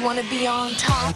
You wanna be on top?